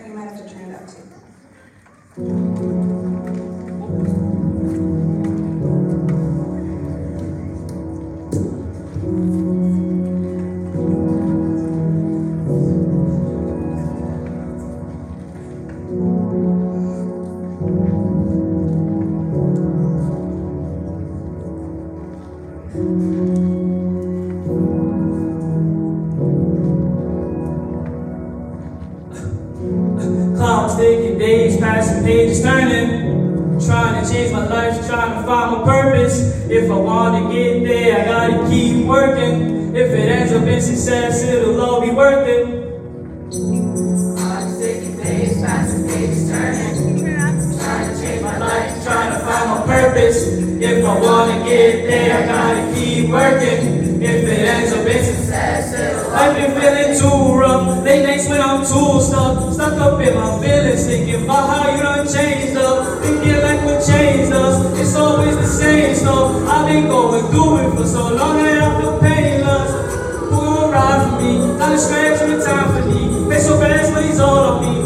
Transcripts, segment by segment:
turn, you might have to turn it up too. Clouds taking days, passing pages turning. Trying to change my life, trying to find my purpose. If I want to get there, I gotta keep working. If it ends up in success, it'll all be worth it. Days, passing pages turning. Trying to change my life, trying to find my purpose. If I want to get there, I gotta keep working. If it ends up in success, I've been feeling too rough. Late nights when I'm too stuck. Stuck up in my feelings, thinking about how you done changed up. Thinking like what changed us. It's always the same stuff. I've been going through it for so long that I feel painless. Who gon' ride for me? Not a strange with time for me. Face so fast, but he's all on me.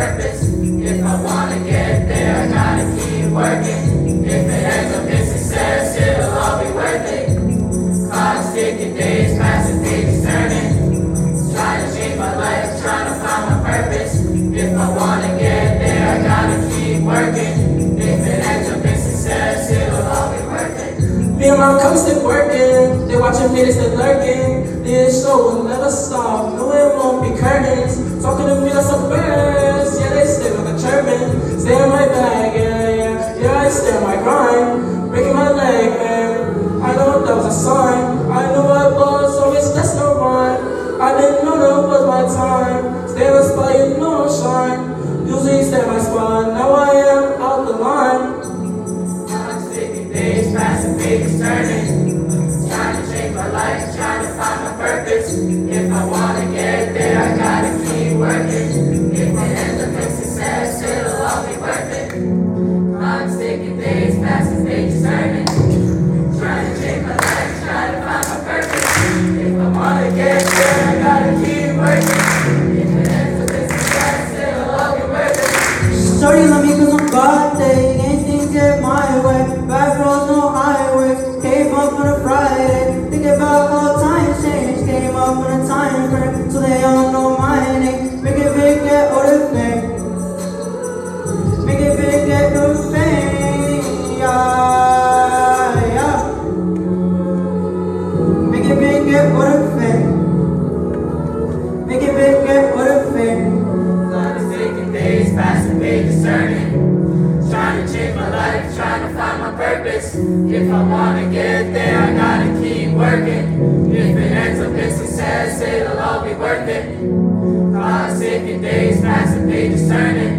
Purpose. If I wanna get there, I gotta keep working. If it ends up in success, it'll all be worth it. Clock's ticking, days passing, days turning. Trying to change my life, trying to find my purpose. If I wanna get there, I gotta keep working. If it ends up in success, it'll all be worth it. Me and my constant working, they watching me, they lurking. This show will never stop, no it won't be curtains. Talking to me like to change my life, trying to find my purpose. If I wanna get there, I gotta keep working. If it ends up in success, it'll all be worth it. I'm taking days, passing pages, turning. Trying to change my life, trying to find my purpose. If I wanna get there, I gotta keep working. If it ends up in success, it'll all be worth it. Shorty love If I wanna get there, I gotta keep working. If it ends up in success, it'll all be worth it. Time's taking days, passing pages, turning.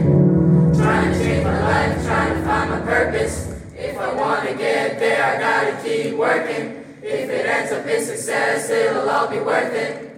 All be worth it.